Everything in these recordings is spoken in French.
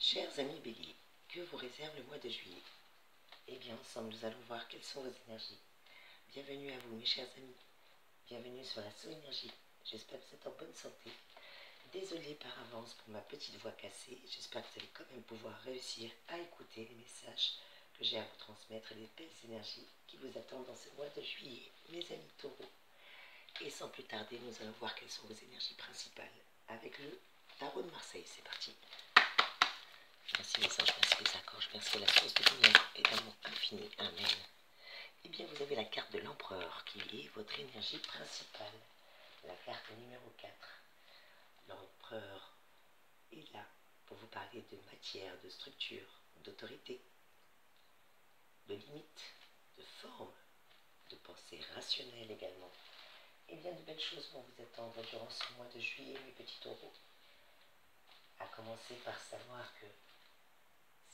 Chers amis béliers, que vous réserve le mois de juillet? Eh bien, ensemble, nous allons voir quelles sont vos énergies. Bienvenue à vous, mes chers amis. Bienvenue sur la Soul-Énergie. J'espère que vous êtes en bonne santé. Désolée par avance pour ma petite voix cassée. J'espère que vous allez quand même pouvoir réussir à écouter les messages que j'ai à vous transmettre et les belles énergies qui vous attendent dans ce mois de juillet, mes amis taureaux. Et sans plus tarder, nous allons voir quelles sont vos énergies principales avec le tarot de Marseille. C'est parti. Merci les anges, merci les archanges, merci la source de lumière et d'amour infini. Amen. Eh bien, vous avez la carte de l'empereur qui est votre énergie principale. La carte numéro 4. L'empereur est là pour vous parler de matière, de structure, d'autorité, de limite, de forme, de pensée rationnelle également. Et eh bien de belles choses vont vous attendre durant ce mois de juillet, mes petits taureaux. À commencer par savoir que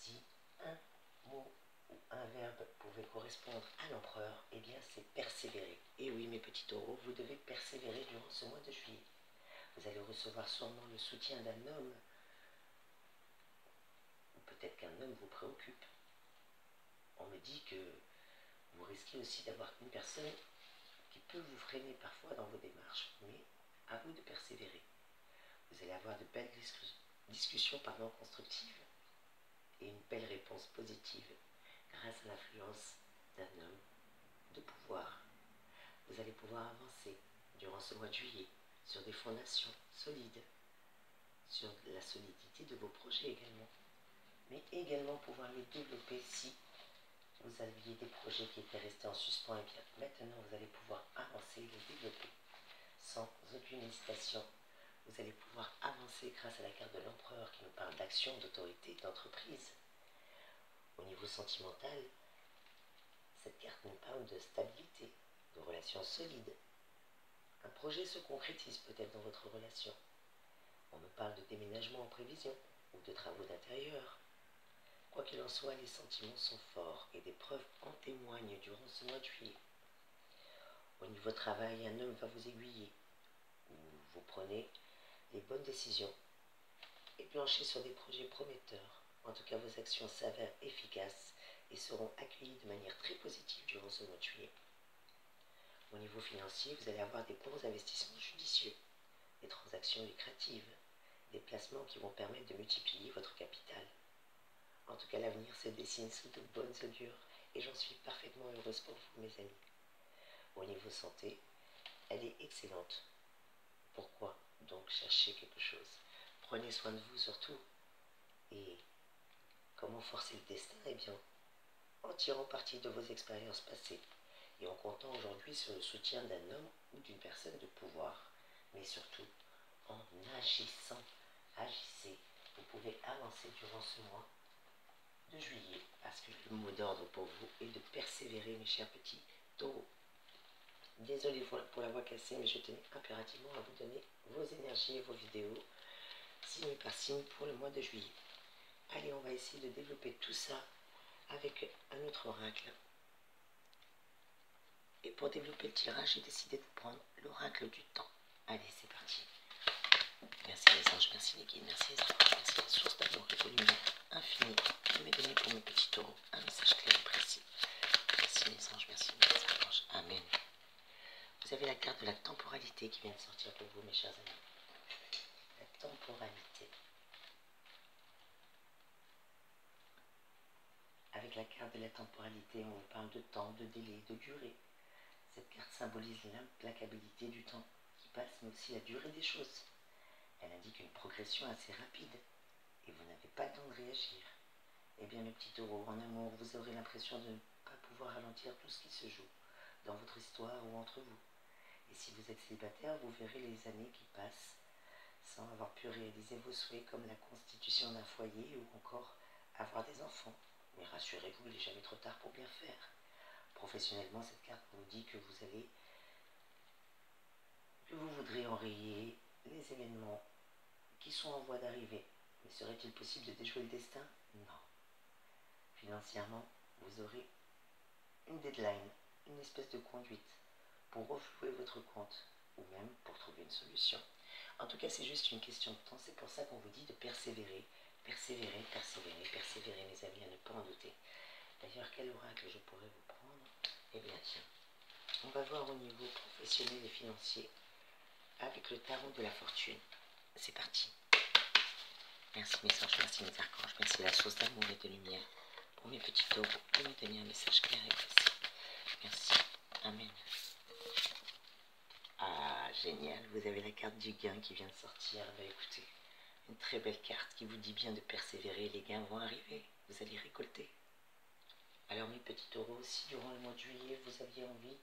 si un mot ou un verbe pouvait correspondre à l'empereur, eh bien c'est persévérer. Et oui, mes petits taureaux, vous devez persévérer durant ce mois de juillet. Vous allez recevoir sûrement le soutien d'un homme, ou peut-être qu'un homme vous préoccupe. On me dit que vous risquez aussi d'avoir une personne qui peut vous freiner parfois dans vos démarches, mais à vous de persévérer. Vous allez avoir de belles discussions constructives une belle réponse positive grâce à l'influence d'un homme de pouvoir. Vous allez pouvoir avancer durant ce mois de juillet sur des fondations solides, sur la solidité de vos projets également, mais également pouvoir les développer si vous aviez des projets qui étaient restés en suspens. Et bien maintenant, vous allez pouvoir avancer et les développer sans aucune hésitation vous allez pouvoir avancer grâce à la carte de l'empereur qui nous parle d'action, d'autorité, d'entreprise. Au niveau sentimental, cette carte nous parle de stabilité, de relations solides. Un projet se concrétise peut-être dans votre relation. On me parle de déménagement en prévision ou de travaux d'intérieur. Quoi qu'il en soit, les sentiments sont forts et des preuves en témoignent durant ce mois de juillet. Au niveau travail, un homme va vous aiguiller. Vous prenez les bonnes décisions et plancher sur des projets prometteurs. En tout cas, vos actions s'avèrent efficaces et seront accueillies de manière très positive durant ce mois de juillet. Au niveau financier, vous allez avoir des bons investissements judicieux, des transactions lucratives, des placements qui vont permettre de multiplier votre capital. En tout cas, l'avenir se dessine sous de bonnes augures et j'en suis parfaitement heureuse pour vous, mes amis. Au niveau santé, elle est excellente. Pourquoi? Donc cherchez quelque chose. Prenez soin de vous surtout. Et comment forcer le destin? Eh bien, en tirant parti de vos expériences passées et en comptant aujourd'hui sur le soutien d'un homme ou d'une personne de pouvoir, mais surtout en agissant. Agissez. Vous pouvez avancer durant ce mois de juillet parce que le mot d'ordre pour vous est de persévérer, mes chers petits taureaux. Désolé pour la voix cassée, mais je tenais impérativement à vous donner vos énergies et vos vidéos, signe par signe, pour le mois de juillet. Allez, on va essayer de développer tout ça avec un autre oracle. Et pour développer le tirage, j'ai décidé de prendre l'oracle du temps. Allez, c'est parti. Merci les anges, merci les guides, merci les anges, merci la source d'amour et de lumière infinie qui m'est donnée pour mes petits taureaux. Un message clair et précis. Merci les anges, merci les anges. Amen. Vous avez la carte de la temporalité qui vient de sortir pour vous, mes chers amis. La temporalité. Avec la carte de la temporalité, on vous parle de temps, de délai, de durée. Cette carte symbolise l'implacabilité du temps qui passe, mais aussi la durée des choses. Elle indique une progression assez rapide et vous n'avez pas le temps de réagir. Eh bien, mes petits taureaux, en amour, vous aurez l'impression de ne pas pouvoir ralentir tout ce qui se joue dans votre histoire ou entre vous. Et si vous êtes célibataire, vous verrez les années qui passent sans avoir pu réaliser vos souhaits comme la constitution d'un foyer ou encore avoir des enfants. Mais rassurez-vous, il n'est jamais trop tard pour bien faire. Professionnellement, cette carte vous dit que vous allez, que vous voudrez enrayer les événements qui sont en voie d'arriver. Mais serait-il possible de déjouer le destin? Non. Financièrement, vous aurez une deadline, une espèce de conduite pour reflouer votre compte ou même pour trouver une solution. En tout cas, c'est juste une question de temps. C'est pour ça qu'on vous dit de persévérer, Persévérez, persévérez, persévérez mes amis, à ne pas en douter. D'ailleurs, quel oracle je pourrais vous prendre? Eh bien tiens, on va voir au niveau professionnel et financier avec le tarot de la fortune. C'est parti. Merci mes anges, merci mes archanges, merci la source d'amour et de lumière. Pour mes petits taureaux, vous me donner un message clair et précis. Merci. Amen. Ah, génial, vous avez la carte du gain qui vient de sortir. Bah écoutez, une très belle carte qui vous dit bien de persévérer. Les gains vont arriver, vous allez récolter. Alors mes petits taureaux, si durant le mois de juillet vous aviez envie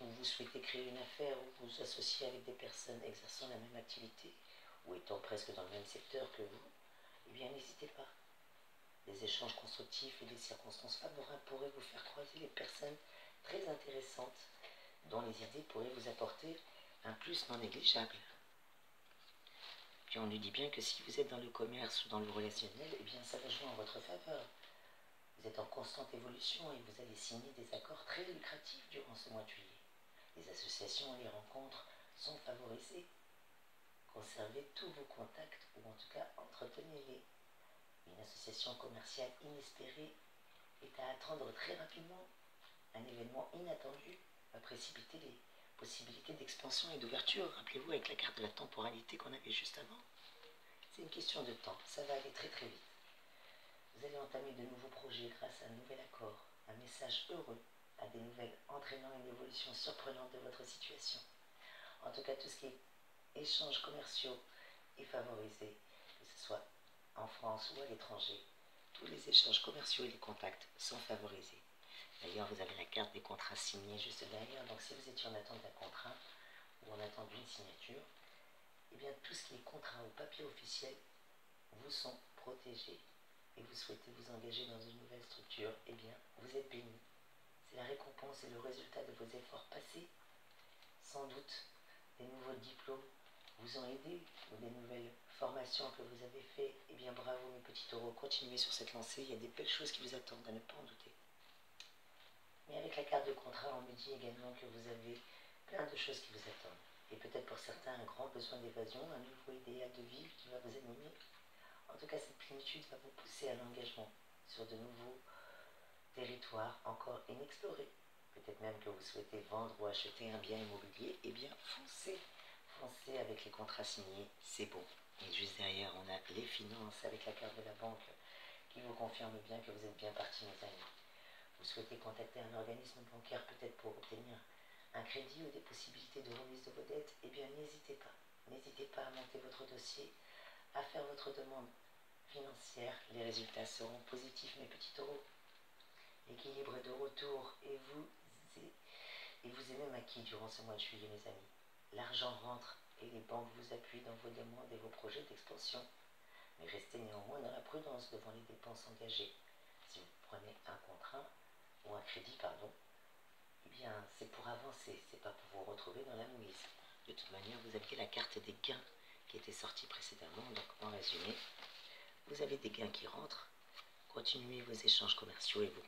ou vous souhaitez créer une affaire ou vous associer avec des personnes exerçant la même activité ou étant presque dans le même secteur que vous, eh bien n'hésitez pas. Des échanges constructifs et des circonstances favorables pourraient vous faire croiser les personnes très intéressantes dont les idées pourraient vous apporter un plus non négligeable. Puis on nous dit bien que si vous êtes dans le commerce ou dans le relationnel, eh bien ça va jouer en votre faveur. Vous êtes en constante évolution et vous allez signer des accords très lucratifs durant ce mois de juillet. Les associations et les rencontres sont favorisées. Conservez tous vos contacts ou en tout cas entretenez-les. Une association commerciale inespérée est à attendre très rapidement. Un événement inattendu va précipiter les possibilités d'expansion et d'ouverture. Rappelez-vous avec la carte de la temporalité qu'on avait juste avant. C'est une question de temps, ça va aller très très vite. Vous allez entamer de nouveaux projets grâce à un nouvel accord, un message heureux, à des nouvelles entraînant une évolution surprenante de votre situation. En tout cas, tout ce qui est échanges commerciaux est favorisé, que ce soit en France ou à l'étranger. Tous les échanges commerciaux et les contacts sont favorisés. D'ailleurs, vous avez la carte des contrats signés juste derrière. Donc, si vous étiez en attente d'un contrat ou en attente d'une signature, eh bien, tout ce qui est contrat ou papier officiel vous sont protégés et vous souhaitez vous engager dans une nouvelle structure, eh bien, vous êtes béni. C'est la récompense et le résultat de vos efforts passés. Sans doute, des nouveaux diplômes vous ont aidé ou des nouvelles formations que vous avez faites. Eh bien, bravo mes petits taureaux, continuez sur cette lancée. Il y a des belles choses qui vous attendent, à ne pas en douter. Mais avec la carte de contrat, on me dit également que vous avez plein de choses qui vous attendent. Et peut-être pour certains un grand besoin d'évasion, un nouveau idéal de vie qui va vous animer. En tout cas, cette plénitude va vous pousser à l'engagement sur de nouveaux territoires encore inexplorés. Peut-être même que vous souhaitez vendre ou acheter un bien immobilier. Eh bien, foncez, foncez avec les contrats signés, c'est bon. Et juste derrière, on a les finances avec la carte de la banque qui vous confirme bien que vous êtes bien parti, mes amis vous souhaitez contacter un organisme bancaire peut-être pour obtenir un crédit ou des possibilités de remise de vos dettes, eh bien n'hésitez pas. N'hésitez pas à monter votre dossier, à faire votre demande financière. Les résultats seront positifs, mes petits taureaux. L'équilibre est de retour et vous, et vous même acquis durant ce mois de juillet, mes amis. L'argent rentre et les banques vous appuient dans vos demandes et vos projets d'expansion. Mais restez néanmoins dans la prudence devant les dépenses engagées. Si vous prenez un contrat, ou un crédit, pardon, eh bien, c'est pour avancer, c'est pas pour vous retrouver dans la mouise. De toute manière, vous aviez la carte des gains qui était sortie précédemment, donc en résumé, vous avez des gains qui rentrent, continuez vos échanges commerciaux et vous,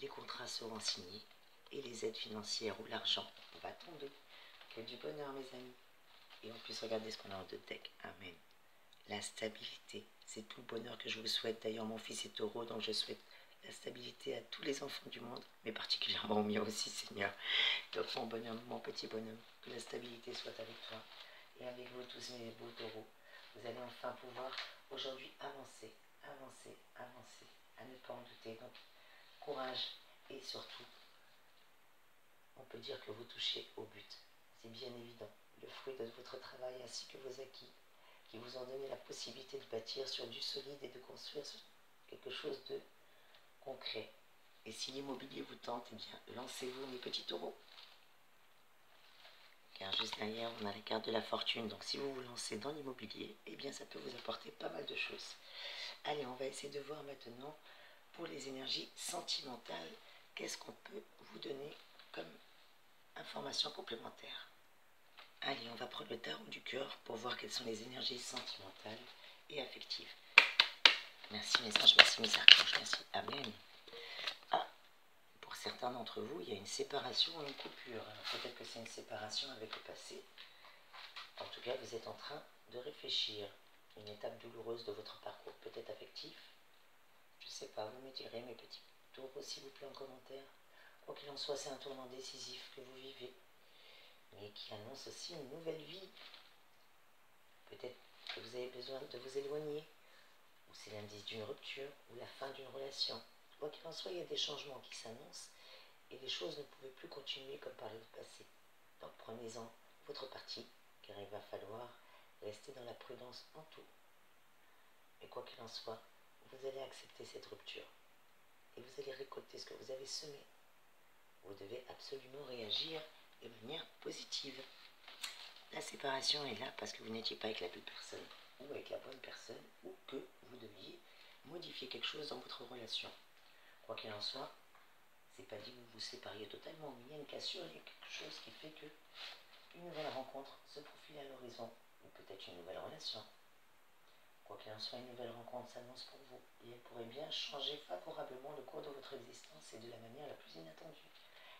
les contrats seront signés et les aides financières ou l'argent va tomber. Que du bonheur, mes amis. Et en plus, regardez ce qu'on a en deux deck. Amen. La stabilité, c'est tout le bonheur que je vous souhaite. D'ailleurs, mon fils est heureux, donc je souhaite la stabilité à tous les enfants du monde, mais particulièrement au mien aussi, Seigneur. Donc mon bonhomme, mon petit bonhomme, que la stabilité soit avec toi et avec vous tous mes beaux taureaux. Vous allez enfin pouvoir aujourd'hui avancer, avancer, avancer, à ne pas en douter. Donc courage et surtout, on peut dire que vous touchez au but. C'est bien évident. Le fruit de votre travail ainsi que vos acquis qui vous ont donné la possibilité de bâtir sur du solide et de construire quelque chose de concret. Et si l'immobilier vous tente, eh bien, lancez-vous mes petits taureaux. Car juste derrière, on a la carte de la fortune. Donc si vous vous lancez dans l'immobilier, eh bien, ça peut vous apporter pas mal de choses. Allez, on va essayer de voir maintenant pour les énergies sentimentales, qu'est-ce qu'on peut vous donner comme information complémentaire. Allez, on va prendre le tarot du cœur pour voir quelles sont les énergies sentimentales et affectives. Merci mes anges, merci mes archanges, merci. Amen. Ah, pour certains d'entre vous, il y a une séparation ou une coupure. Peut-être que c'est une séparation avec le passé. En tout cas, vous êtes en train de réfléchir. Une étape douloureuse de votre parcours actif. Je sais pas, vous me direz, mes petits taureaux, s'il vous plaît, en commentaire. Quoi qu'il en soit, c'est un tournant décisif que vous vivez, mais qui annonce aussi une nouvelle vie. Peut-être que vous avez besoin de vous éloigner, c'est l'indice d'une rupture, ou la fin d'une relation. Quoi qu'il en soit, il y a des changements qui s'annoncent, et les choses ne pouvaient plus continuer comme par le passé. Donc prenez-en votre partie, car il va falloir rester dans la prudence en tout. Et quoi qu'il en soit, vous allez accepter cette rupture. Et vous allez récolter ce que vous avez semé. Vous devez absolument réagir de manière positive. La séparation est là parce que vous n'étiez pas avec la bonne personne, ou avec la bonne personne, ou que vous deviez modifier quelque chose dans votre relation. Quoi qu'il en soit, c'est pas dit que vous vous sépariez totalement, mais il y a une cassure, il y a quelque chose qui fait que une nouvelle rencontre se profile à l'horizon, ou peut-être une nouvelle relation. Quoi qu'il en soit, une nouvelle rencontre s'annonce pour vous, et elle pourrait bien changer favorablement le cours de votre existence et de la manière la plus inattendue.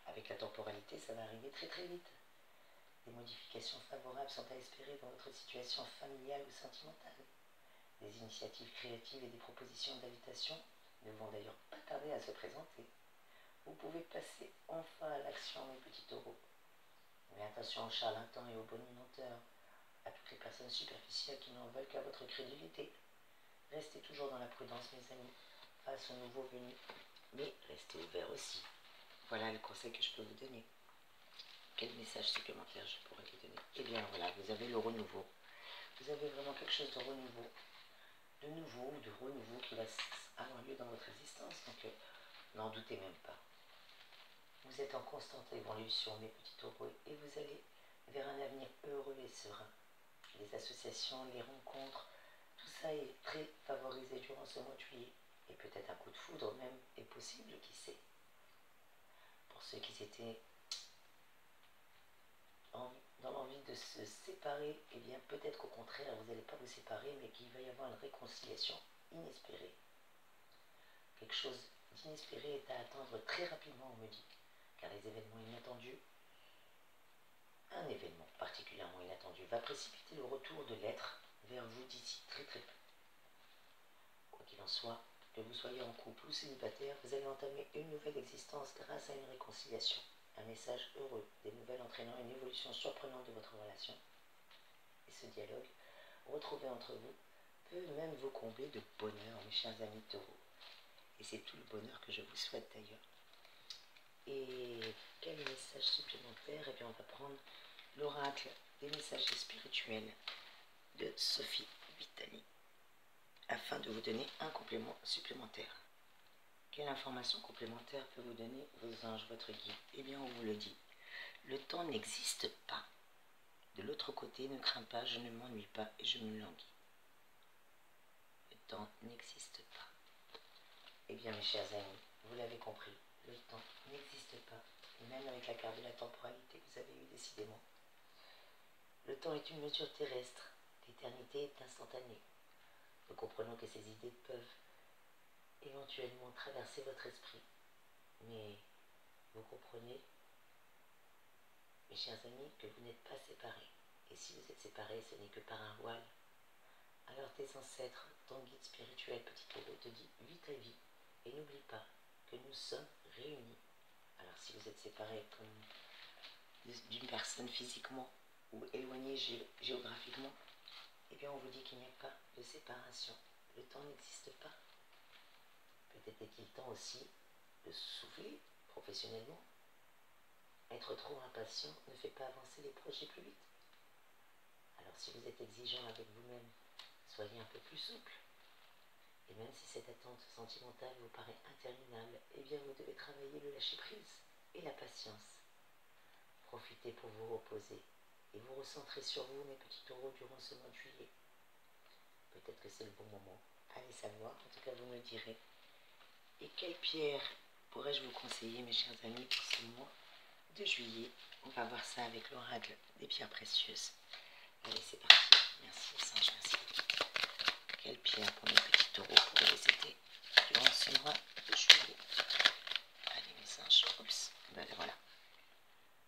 Avec la temporalité, ça va arriver très très vite. Des modifications favorables sont à espérer dans votre situation familiale ou sentimentale. Des initiatives créatives et des propositions d'invitation ne vont d'ailleurs pas tarder à se présenter. Vous pouvez passer enfin à l'action, mes petits taureaux. Mais attention aux charlatans et aux bonimenteurs, à toutes les personnes superficielles qui n'en veulent qu'à votre crédulité. Restez toujours dans la prudence, mes amis, face aux nouveaux venus, mais restez ouverts aussi. Voilà le conseil que je peux vous donner. Quel message supplémentaire je pourrais vous donner? Eh bien voilà, vous avez le renouveau. Vous avez vraiment quelque chose de renouveau. De nouveau ou de renouveau qui va avoir lieu dans votre existence. Donc euh, n'en doutez même pas. Vous êtes en constante évolution, mes petits taureaux, et vous allez vers un avenir heureux et serein. Les associations, les rencontres, tout ça est très favorisé durant ce mois de juillet. Et peut-être un coup de foudre même est possible, qui sait? Pour ceux qui étaient dans l'envie de se séparer, eh bien peut-être qu'au contraire, vous n'allez pas vous séparer, mais qu'il va y avoir une réconciliation inespérée. Quelque chose d'inespéré est à attendre très rapidement, on me dit, car les événements inattendus, un événement particulièrement inattendu, va précipiter le retour de l'être vers vous d'ici très très peu. Quoi qu'il en soit, que vous soyez en couple ou célibataire, vous allez entamer une nouvelle existence grâce à une réconciliation, un message heureux, des nouvelles entraînant une évolution surprenante de votre relation. Et ce dialogue, retrouvé entre vous, peut même vous combler de bonheur, mes chers amis taureaux. Et c'est tout le bonheur que je vous souhaite d'ailleurs. Et quel message supplémentaire? Eh bien, on va prendre l'oracle des messages spirituels de Sophie Vitali afin de vous donner un complément supplémentaire. Quelle information complémentaire peut vous donner vos anges, votre guide? Eh bien, on vous le dit. Le temps n'existe pas. De l'autre côté, ne crains pas, je ne m'ennuie pas et je me languis. Le temps n'existe pas. Eh bien, mes chers amis, vous l'avez compris, le temps n'existe pas. même avec la carte de la temporalité que vous avez eue décidément. Le temps est une mesure terrestre. L'éternité est instantanée. Nous comprenons que ces idées peuvent éventuellement traverser votre esprit. Mais vous comprenez, mes chers amis, que vous n'êtes pas séparés. Et si vous êtes séparés, ce n'est que par un voile. Alors tes ancêtres, ton guide spirituel, petit taureau, te dit vis ta vie et n'oublie pas que nous sommes réunis. Alors si vous êtes séparés d'une personne physiquement ou éloignée géographiquement, eh bien on vous dit qu'il n'y a pas de séparation. Le temps n'existe pas. Peut-être est-il temps aussi de souffler professionnellement. Être trop impatient ne fait pas avancer les projets plus vite. Alors si vous êtes exigeant avec vous-même, soyez un peu plus souple. Et même si cette attente sentimentale vous paraît interminable, eh bien vous devez travailler le lâcher-prise et la patience. Profitez pour vous reposer et vous recentrer sur vous, mes petits taureaux, durant ce mois de juillet. Peut-être que c'est le bon moment. Allez savoir, en tout cas vous me direz. Et quelle pierre pourrais-je vous conseiller, mes chers amis, pour ce mois de juillet? On va voir ça avec l'oracle des pierres précieuses. Allez, c'est parti. Merci, Sange, merci. Quelle pierre pour mes petits taureaux pour les aider durant ce mois de juillet? Allez, mes singes. Oups. Ben, voilà.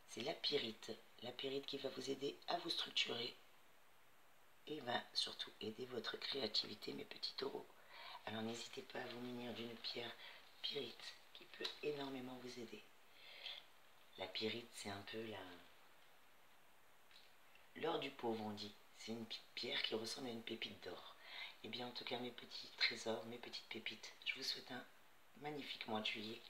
C'est la pyrite. La pyrite qui va vous aider à vous structurer et va surtout aider votre créativité, mes petits taureaux, Alors n'hésitez pas à vous munir d'une pierre pyrite qui peut énormément vous aider. La pyrite, c'est un peu la... L'or du pauvre, on dit. C'est une pierre qui ressemble à une pépite d'or. Eh bien, en tout cas, mes petits trésors, mes petites pépites, je vous souhaite un magnifique mois de juillet.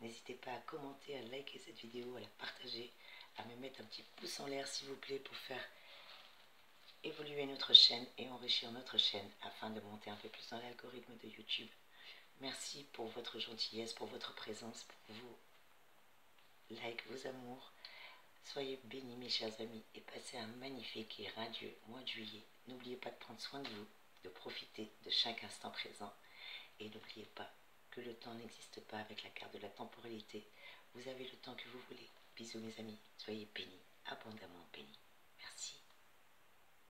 N'hésitez pas à commenter, à liker cette vidéo, à la partager, à me mettre un petit pouce en l'air, s'il vous plaît, pour faire évoluer notre chaîne et enrichir notre chaîne afin de monter un peu plus dans l'algorithme de YouTube. Merci pour votre gentillesse, pour votre présence, pour vos likes, vos amours. Soyez bénis mes chers amis et passez un magnifique et radieux mois de juillet. N'oubliez pas de prendre soin de vous, de profiter de chaque instant présent. Et n'oubliez pas que le temps n'existe pas avec la carte de la temporalité. Vous avez le temps que vous voulez. Bisous mes amis, soyez bénis, abondamment bénis. Merci.